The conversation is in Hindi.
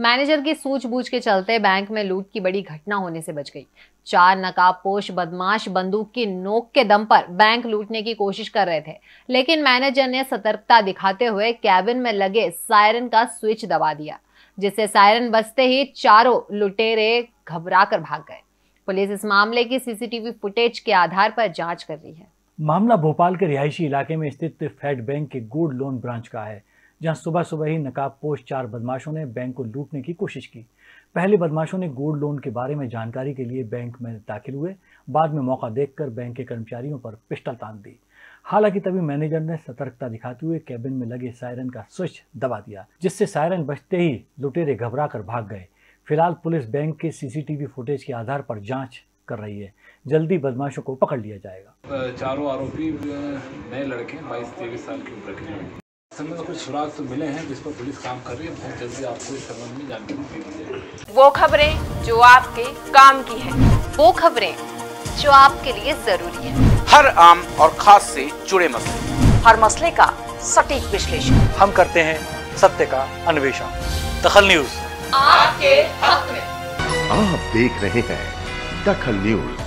मैनेजर की सूझबूझ के चलते बैंक में लूट की बड़ी घटना होने से बच गई। चार नकाबपोश बदमाश, बंदूक की नोक के दम पर बैंक लूटने की कोशिश कर रहे थे। लेकिन मैनेजर ने सतर्कता दिखाते हुए कैबिन में लगे सायरन का स्विच दबा दिया, जिससे सायरन बजते ही चारों लुटेरे घबरा कर भाग गए। पुलिस इस मामले की सीसीटीवी फुटेज के आधार पर जाँच कर रही है। मामला भोपाल के रिहायशी इलाके में स्थित फेड बैंक के गोल्ड लोन ब्रांच का है। जहाँ सुबह सुबह ही नकाबपोश चार बदमाशों ने बैंक को लूटने की कोशिश की। पहले बदमाशों ने गोल्ड लोन के बारे में जानकारी के लिए बैंक में दाखिल हुए। बाद में मौका देखकर बैंक के कर्मचारियों पर पिस्टल तान दी। हालाँकि तभी मैनेजर ने सतर्कता दिखाते हुए कैबिन में लगे सायरन का स्विच दबा दिया, जिससे सायरन बजते ही लुटेरे घबरा कर भाग गए। फ़िलहाल पुलिस बैंक के सीसीटीवी फुटेज के आधार पर जाँच कर रही है। जल्दी बदमाशों को पकड़ लिया जाएगा। चारों आरोपी नए लड़के बाईस, तेईस साल की उम्र के समय कुछ सुराग तो मिले हैं जिस पर पुलिस काम कर रही है बहुत जल्दी आपको इस संबंध में जानकारी दी वो खबरें जो आपके काम की है वो खबरें जो आपके लिए ज़रूरी है। हर आम और खास से जुड़े मसले। हर मसले का सटीक विश्लेषण। हम करते हैं सत्य का अन्वेषण। दखल न्यूज़। आपके हक में। आप देख रहे हैं दखल न्यूज़।